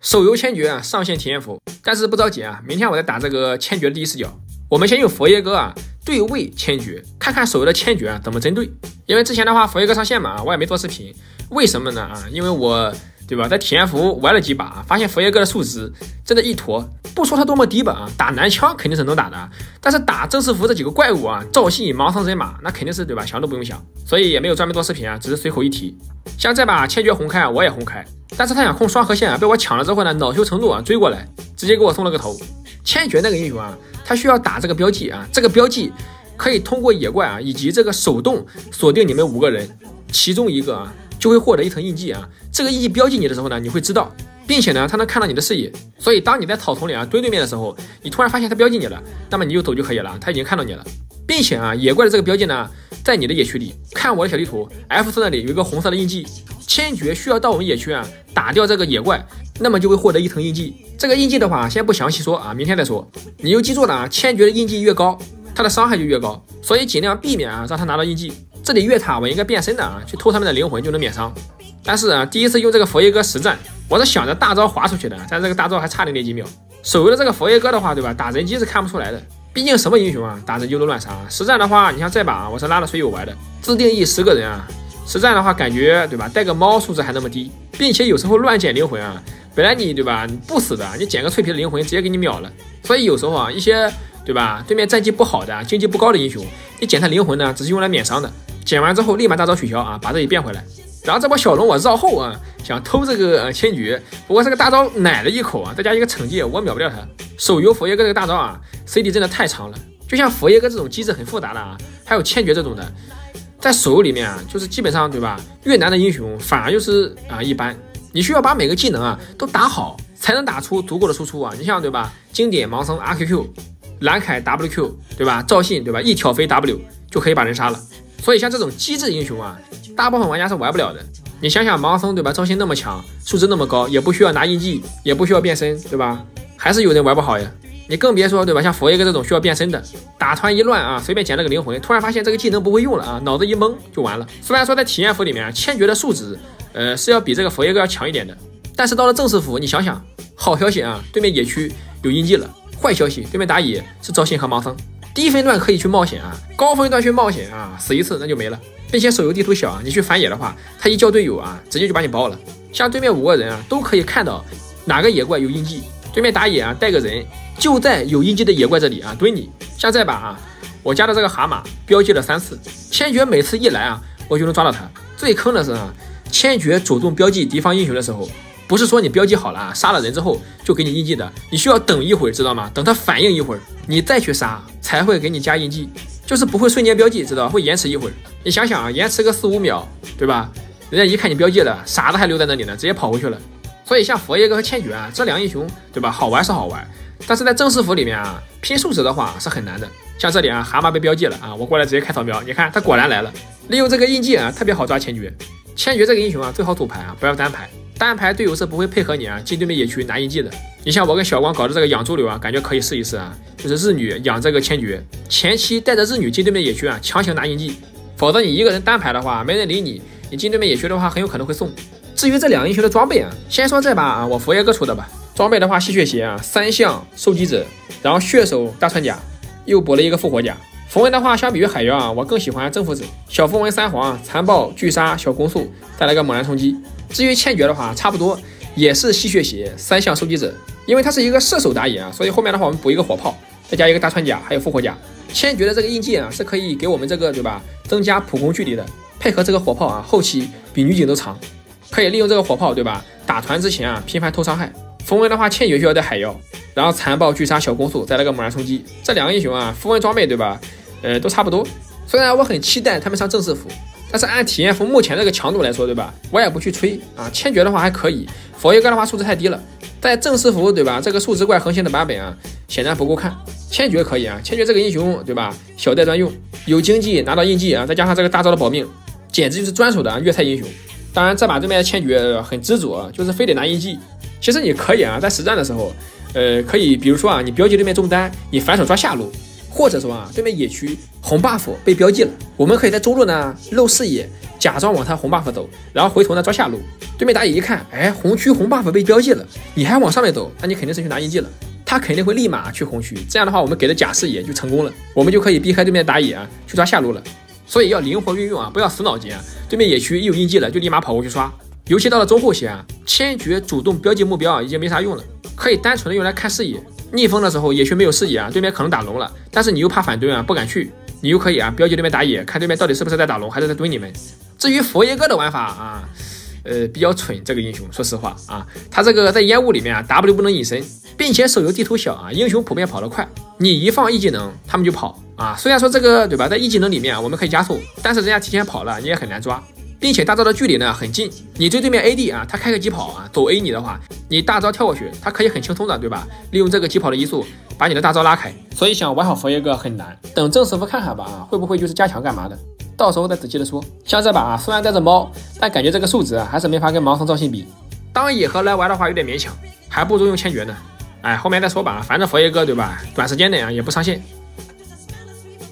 手游千珏啊上线体验服，但是不着急啊，明天我再打这个千珏第一视角。我们先用佛耶哥啊对位千珏，看看手游的千珏啊怎么针对。因为之前的话佛耶哥上线嘛，我也没做视频，为什么呢啊？因为我对吧，在体验服玩了几把，发现佛爷哥的数值真的一坨。不说他多么低吧啊，打男枪肯定是能打的，但是打正式服这几个怪物啊，赵信、盲僧、人马，那肯定是对吧？想都不用想，所以也没有专门做视频啊，只是随口一提。像这把千珏红开，我也红开。但是他想控双核线啊，被我抢了之后呢，恼羞成怒啊，追过来，直接给我送了个头。千珏那个英雄啊，他需要打这个标记啊，这个标记可以通过野怪啊以及这个手动锁定你们五个人，其中一个啊就会获得一层印记啊。这个印记标记你的时候呢，你会知道，并且呢，他能看到你的视野。所以当你在草丛里啊堆对面的时候，你突然发现他标记你了，那么你就走就可以了，他已经看到你了，并且啊，野怪的这个标记呢，在你的野区里，看我的小地图，F 四那里有一个红色的印记。千珏需要到我们野区啊，打掉这个野怪，那么就会获得一层印记。这个印记的话，先不详细说啊，明天再说。你就记住了啊，千珏的印记越高，他的伤害就越高，所以尽量避免啊，让他拿到印记。这里越塔我应该变身的啊，去偷他们的灵魂就能免伤。但是啊，第一次用这个佛爷哥实战，我是想着大招划出去的，但这个大招还差零点几秒。手游的这个佛爷哥的话，对吧？打人机是看不出来的，毕竟什么英雄啊，打人机都乱杀。实战的话，你像这把啊我是拉了水友玩的，自定义十个人啊。实战的话，感觉对吧？带个猫素质还那么低，并且有时候乱捡灵魂啊。本来你对吧，你不死的，你捡个脆皮的灵魂直接给你秒了。所以有时候啊，一些对吧，对面战绩不好的、经济不高的英雄，你捡他灵魂呢，只是用来免伤的。捡完之后立马大招取消啊，把自己变回来。然后这波小龙我绕后啊，想偷这个千珏，不过这个大招奶了一口啊，再加一个惩戒，我秒不掉他。手游佛爷哥这个大招啊，CD 真的太长了。就像佛爷哥这种机制很复杂的啊，还有千珏这种的。在手游里面啊，就是基本上对吧？越难的英雄反而就是啊一般，你需要把每个技能啊都打好，才能打出足够的输出啊。你像对吧？经典盲僧 RQQ，蓝凯 WQ，对吧？赵信对吧？一挑飞 W 就可以把人杀了。所以像这种机制英雄啊，大部分玩家是玩不了的。你想想盲僧对吧？赵信那么强，数值那么高，也不需要拿印记，也不需要变身，对吧？还是有人玩不好呀。你更别说对吧？像佛爷哥这种需要变身的，打团一乱啊，随便捡了个灵魂，突然发现这个技能不会用了啊，脑子一懵就完了。虽然说在体验服里面，千珏的数值，呃是要比这个佛爷哥要强一点的，但是到了正式服，你想想，好消息啊，对面野区有印记了；坏消息，对面打野是赵信和盲僧。低分段可以去冒险啊，高分段去冒险啊，死一次那就没了。并且手游地图小，你去反野的话，他一叫队友啊，直接就把你包了。像对面五个人啊，都可以看到哪个野怪有印记，对面打野啊带个人。就在有印记的野怪这里啊，蹲你。像这把啊，我家的这个蛤蟆标记了三次，千珏每次一来啊，我就能抓到他。最坑的是啊，千珏主动标记敌方英雄的时候，不是说你标记好了啊，杀了人之后就给你印记的，你需要等一会儿，知道吗？等他反应一会儿，你再去杀才会给你加印记，就是不会瞬间标记，知道会延迟一会儿。你想想啊，延迟个四五秒，对吧？人家一看你标记了，傻子还留在那里呢，直接跑回去了。所以像佛爷哥和千珏啊，这两英雄，对吧？好玩是好玩。但是在正式服里面啊，拼数值的话是很难的。像这里啊，蛤蟆被标记了啊，我过来直接开扫描，你看他果然来了。利用这个印记啊，特别好抓千珏。千珏这个英雄啊，最好组牌啊，不要单排。单排队友是不会配合你啊，进对面野区拿印记的。你像我跟小光搞的这个养猪流啊，感觉可以试一试啊，就是日女养这个千珏，前期带着日女进对面野区啊，强行拿印记。否则你一个人单排的话，没人理你，你进对面野区的话，很有可能会送。至于这两个英雄的装备啊，先说这把啊，我佛爷哥出的吧。装备的话，吸血鞋啊，三项收集者，然后血手大穿甲，又补了一个复活甲。符文的话，相比于海妖啊，我更喜欢征服者。小符文三皇，残暴巨杀小攻速，再来个猛然冲击。至于千珏的话，差不多也是吸血鞋三项收集者，因为它是一个射手打野啊，所以后面的话我们补一个火炮，再加一个大穿甲，还有复活甲。千珏的这个印记啊，是可以给我们这个对吧，增加普攻距离的，配合这个火炮啊，后期比女警都长，可以利用这个火炮对吧，打团之前啊，频繁偷伤害。符文的话，千珏需要带海妖，然后残暴巨杀小攻速，再来个猛然冲击。这两个英雄啊，符文装备对吧？呃，都差不多。虽然我很期待他们上正式服，但是按体验服目前这个强度来说，对吧？我也不去吹啊。千珏的话还可以，佛爷哥的话数值太低了，在正式服对吧？这个数值怪横行的版本啊，显然不够看。千珏可以啊，千珏这个英雄对吧？小袋专用，有经济拿到印记啊，再加上这个大招的保命，简直就是专属的粤菜英雄。当然，这把对面的千珏很执着，就是非得拿印记。其实你可以啊，在实战的时候，呃，可以，比如说啊，你标记对面中单，你反手抓下路，或者说啊，对面野区红 buff 被标记了，我们可以在中路呢露视野，假装往他红 buff 走，然后回头呢抓下路。对面打野一看，哎，红区红 buff 被标记了，你还往上面走，那你肯定是去拿印记了。他肯定会立马去红区，这样的话我们给的假视野就成功了，我们就可以避开对面打野啊，去抓下路了。所以要灵活运用啊，不要死脑筋啊。对面野区一有印记了，就立马跑过去刷。尤其到了中后期啊，千珏主动标记目标啊，已经没啥用了，可以单纯的用来看视野。逆风的时候野区没有视野啊，对面可能打龙了，但是你又怕反蹲啊，不敢去。你又可以啊，标记对面打野，看对面到底是不是在打龙，还是在蹲你们。至于佛爷哥的玩法啊，呃，比较蠢。这个英雄，说实话啊，他这个在烟雾里面啊，W 不能隐身，并且手游地图小啊，英雄普遍跑得快。你一放 E 技能，他们就跑啊。虽然说这个对吧，在 E 技能里面啊，我们可以加速，但是人家提前跑了，你也很难抓。并且大招的距离呢很近，你追对面 AD 啊，他开个疾跑啊，走 A 你的话，你大招跳过去，他可以很轻松的，对吧？利用这个疾跑的移速，把你的大招拉开。所以想玩好佛爷哥很难，等郑师傅看看吧啊，会不会就是加强干嘛的？到时候再仔细的说。像这把啊，虽然带着猫，但感觉这个数值啊，还是没法跟盲僧赵信比。当野核来玩的话有点勉强，还不如用千珏呢。哎，后面再说吧，反正佛爷哥对吧？短时间内啊也不上线。